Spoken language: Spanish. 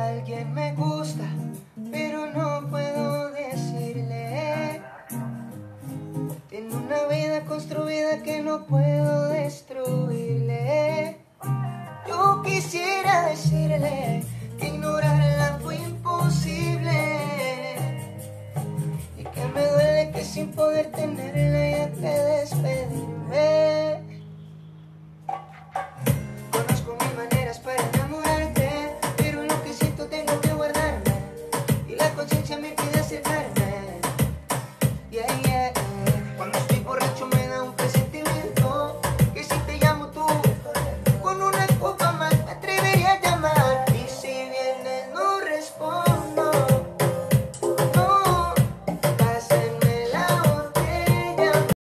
Alguien me gusta, pero no puedo decirle. Tiene una vida construida que no puedo destruirle. Yo quisiera decirle que ignorarla fue imposible. Y que me duele que sin poder tenerla ya te despedí. yeah.